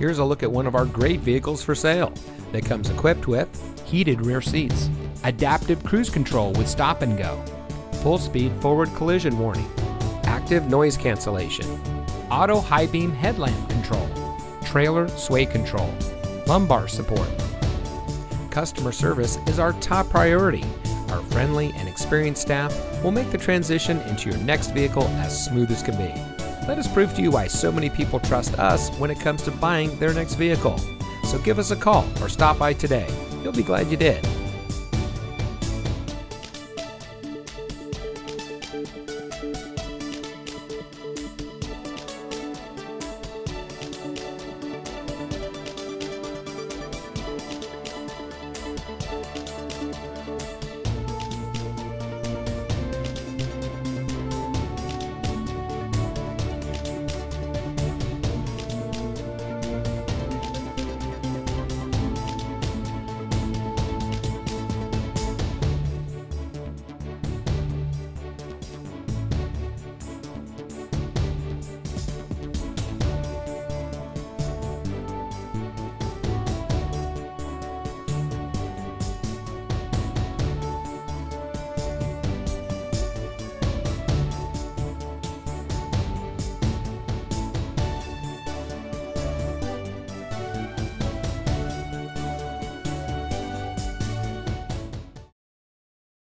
Here's a look at one of our great vehicles for sale that comes equipped with heated rear seats, adaptive cruise control with stop and go, full speed forward collision warning, active noise cancellation, auto high beam headlamp control, trailer sway control, lumbar support. Customer service is our top priority. Our friendly and experienced staff will make the transition into your next vehicle as smooth as can be. Let us prove to you why so many people trust us when it comes to buying their next vehicle. So give us a call or stop by today. You'll be glad you did.